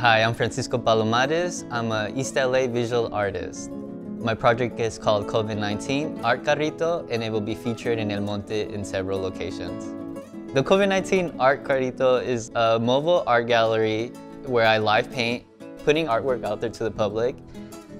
Hi, I'm Francisco Palomares. I'm a East LA visual artist. My project is called COVID-19 Art Carrito and it will be featured in El Monte in several locations. The COVID-19 Art Carrito is a mobile art gallery where I live paint, putting artwork out there to the public,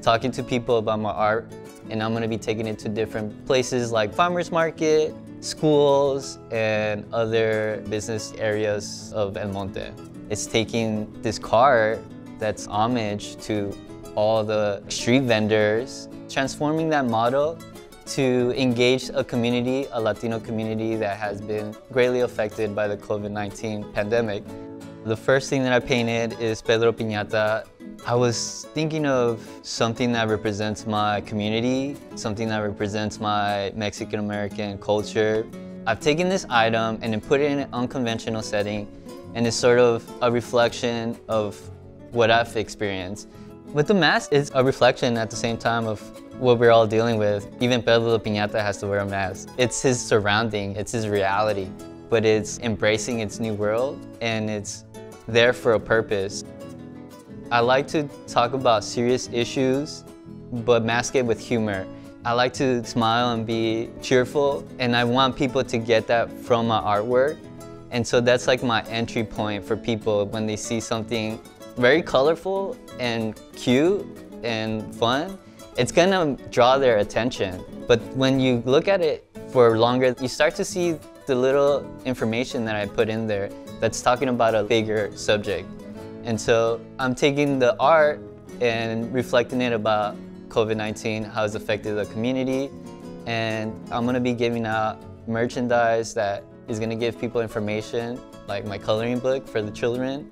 talking to people about my art, and I'm gonna be taking it to different places like farmers market, schools, and other business areas of El Monte. It's taking this car that's homage to all the street vendors, transforming that model to engage a community, a Latino community that has been greatly affected by the COVID-19 pandemic. The first thing that I painted is Pedro Piñata. I was thinking of something that represents my community, something that represents my Mexican-American culture. I've taken this item and then put it in an unconventional setting and it's sort of a reflection of what I've experienced. With the mask, it's a reflection at the same time of what we're all dealing with. Even Pedro Piñata has to wear a mask. It's his surrounding, it's his reality, but it's embracing its new world and it's there for a purpose. I like to talk about serious issues, but mask it with humor. I like to smile and be cheerful, and I want people to get that from my artwork. And so that's like my entry point for people when they see something very colorful and cute and fun. It's gonna draw their attention. But when you look at it for longer, you start to see the little information that I put in there that's talking about a bigger subject. And so I'm taking the art and reflecting it about COVID-19, how it's affected the community. And I'm gonna be giving out merchandise that is gonna give people information, like my coloring book for the children,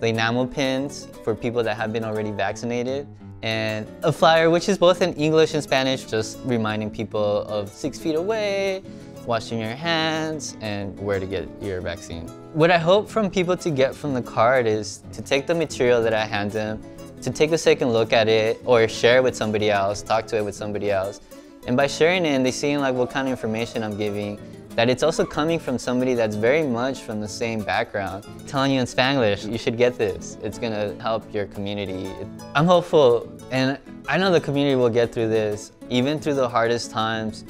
the enamel pins for people that have been already vaccinated, and a flyer which is both in English and Spanish, just reminding people of six feet away, washing your hands, and where to get your vaccine. What I hope from people to get from the card is to take the material that I hand them, to take a second look at it, or share it with somebody else, talk to it with somebody else. And by sharing it and they seeing like what kind of information I'm giving, that it's also coming from somebody that's very much from the same background. Telling you in Spanglish, you should get this. It's gonna help your community. I'm hopeful, and I know the community will get through this. Even through the hardest times,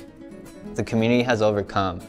the community has overcome.